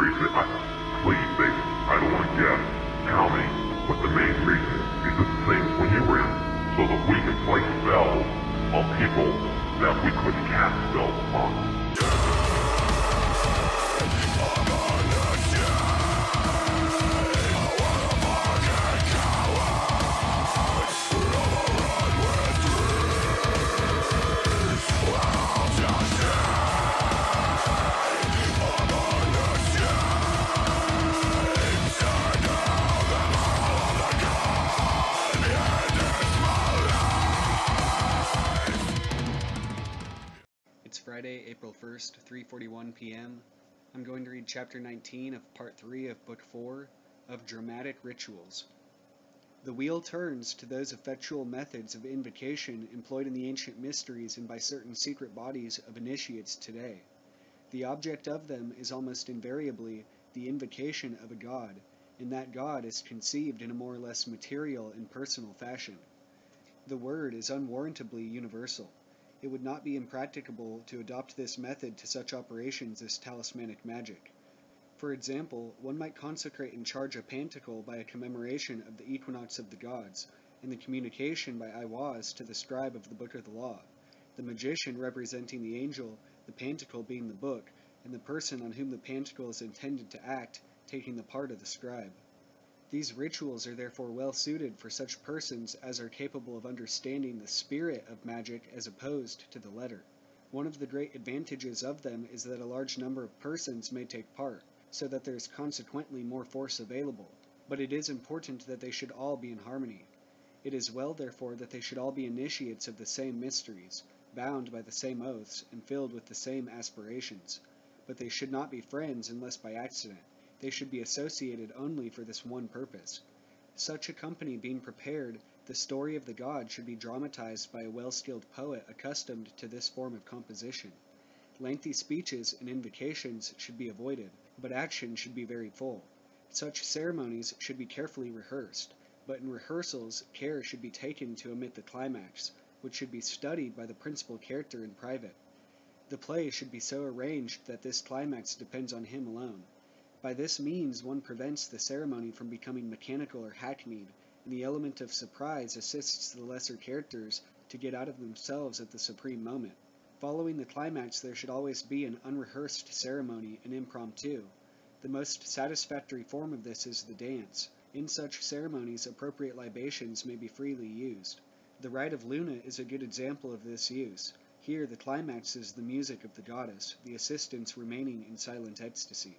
reason, I, please, baby, I don't want to guess. Tell me what the main reason is. The when you were in? So that we can play spells on people that we couldn't cast spells upon. April 1st, 3:41 p.m. I'm going to read chapter 19 of part 3 of book 4 of Dramatic Rituals. The wheel turns to those effectual methods of invocation employed in the ancient mysteries and by certain secret bodies of initiates today. The object of them is almost invariably the invocation of a god, and that god is conceived in a more or less material and personal fashion. The word is unwarrantably universal it would not be impracticable to adopt this method to such operations as talismanic magic. For example, one might consecrate and charge a pantacle by a commemoration of the equinox of the gods, and the communication by Aiwaz to the scribe of the Book of the Law, the magician representing the angel, the pantacle being the book, and the person on whom the pantacle is intended to act taking the part of the scribe. These rituals are therefore well suited for such persons as are capable of understanding the spirit of magic as opposed to the letter. One of the great advantages of them is that a large number of persons may take part, so that there is consequently more force available, but it is important that they should all be in harmony. It is well therefore that they should all be initiates of the same mysteries, bound by the same oaths, and filled with the same aspirations. But they should not be friends unless by accident they should be associated only for this one purpose. Such a company being prepared, the story of the god should be dramatized by a well skilled poet accustomed to this form of composition. Lengthy speeches and invocations should be avoided, but action should be very full. Such ceremonies should be carefully rehearsed, but in rehearsals care should be taken to omit the climax, which should be studied by the principal character in private. The play should be so arranged that this climax depends on him alone. By this means one prevents the ceremony from becoming mechanical or hackneyed, and the element of surprise assists the lesser characters to get out of themselves at the supreme moment. Following the climax there should always be an unrehearsed ceremony, an impromptu. The most satisfactory form of this is the dance. In such ceremonies appropriate libations may be freely used. The rite of Luna is a good example of this use. Here the climax is the music of the goddess, the assistants remaining in silent ecstasy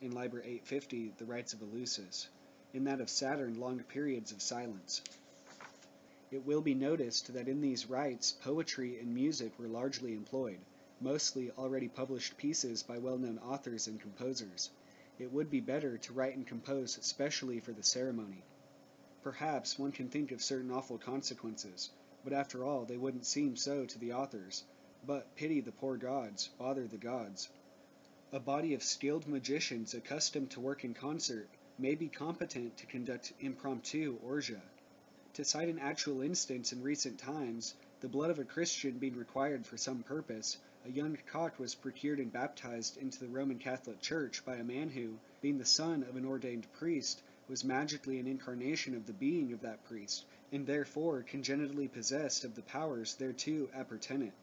in Liber 850, the rites of Eleusis, in that of Saturn, long periods of silence. It will be noticed that in these rites poetry and music were largely employed, mostly already published pieces by well-known authors and composers. It would be better to write and compose specially for the ceremony. Perhaps one can think of certain awful consequences, but after all they wouldn't seem so to the authors. But pity the poor gods, bother the gods. A body of skilled magicians accustomed to work in concert may be competent to conduct impromptu orgia. To cite an actual instance in recent times, the blood of a Christian being required for some purpose, a young cock was procured and baptized into the Roman Catholic Church by a man who, being the son of an ordained priest, was magically an incarnation of the being of that priest, and therefore congenitally possessed of the powers thereto appertenant.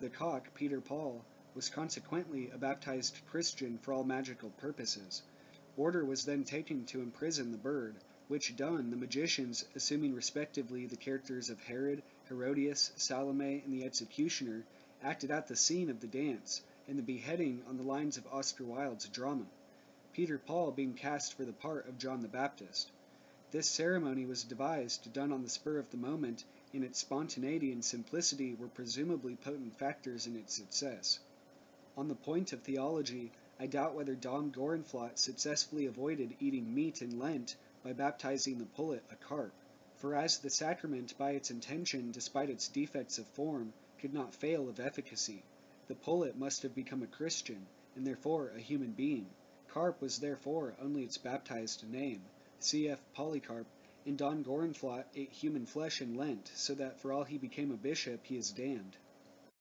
The cock, Peter Paul, was consequently a baptized Christian for all magical purposes. Order was then taken to imprison the bird, which done, the magicians, assuming respectively the characters of Herod, Herodias, Salome, and the executioner, acted out the scene of the dance, and the beheading on the lines of Oscar Wilde's drama, Peter Paul being cast for the part of John the Baptist. This ceremony was devised, done on the spur of the moment, and its spontaneity and simplicity were presumably potent factors in its success. On the point of theology, I doubt whether Dom Gorenflot successfully avoided eating meat in Lent by baptizing the pullet a carp. For as the sacrament by its intention, despite its defects of form, could not fail of efficacy, the pullet must have become a Christian, and therefore a human being. Carp was therefore only its baptized name. Cf. Polycarp, and Dom Gorenflot ate human flesh in Lent, so that for all he became a bishop he is damned.